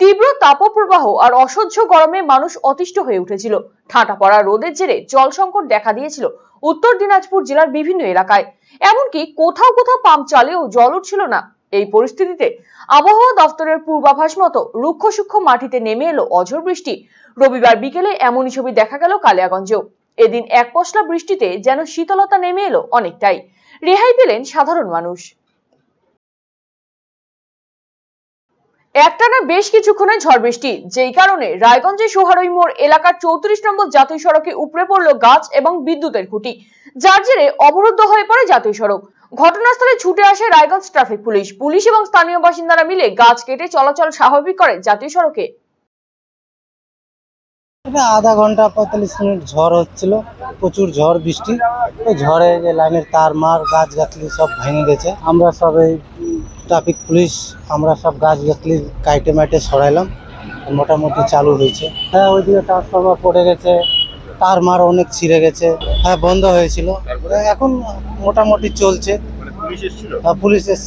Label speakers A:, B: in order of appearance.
A: তীব্র তাপপ্রবাহ আর অসহ্য গরমে মানুষ অতিষ্ঠ হয়ে উঠেছিল। ঠাঁটা পড়া রোদের জেরে জল সংকট দেখা দিয়েছিল উত্তর দিনাজপুর জেলার বিভিন্ন এলাকায়। এমনকি কোথাও কোথাও পাম্প চালেও জল উঠছিল না। এই পরিস্থিতিতে আবহাওয়া দফতরের পূর্বাভাস মতো রুক্ষ সূক্ষ্ম মাটিতে নেমে এলো অঝোর বৃষ্টি। রবিবার বিকেলে এমনই ছবি দেখা গেল কালিয়াগঞ্জেও। এদিন এক পশলা বৃষ্টিতে যেন শীতলতা নেমে এলো অনেকটাই। রেহাই পেলেন সাধারণ মানুষ। একটানা বেশ কিছুক্ষণে ঝড় বৃষ্টি, যেই কারণে রায়গঞ্জের সোহারই মোড় এলাকার চৌত্রিশ নম্বর জাতীয় সড়কে উপড়ে পড়ল গাছ এবং বিদ্যুতের খুঁটি। যার জেরে অবরুদ্ধ হয়ে পড়ে জাতীয় সড়ক। ঘটনাস্থলে ছুটে আসে রায়গঞ্জ ট্রাফিক পুলিশ। পুলিশ এবং স্থানীয় বাসিন্দারা মিলে গাছ কেটে চলাচল স্বাভাবিক করে জাতীয় সড়কে।
B: আধা ঘণ্টা পঁয়তাল্লিশ মিনিট ঝড় হচ্ছিল। প্রচুর ঝড় বৃষ্টি। ঝড়ে যে লাইনের তার মার, গাছ গাছলি সব ভেঙে গেছে। আমরা সব এই ট্রাফিক পুলিশ আমরা সব গাছ গাছলি কাইটে মাইটে সরাইলাম মোটামুটি চালু হয়েছে। হ্যাঁ ওইদিকে ট্রান্সফরমার পড়ে গেছে তার মার অনেক ছিঁড়ে গেছে হ্যাঁ বন্ধ হয়েছিল। এখন মোটামুটি চলছে।
C: মানে পুলিশ
B: হ্যাঁ, এসছে।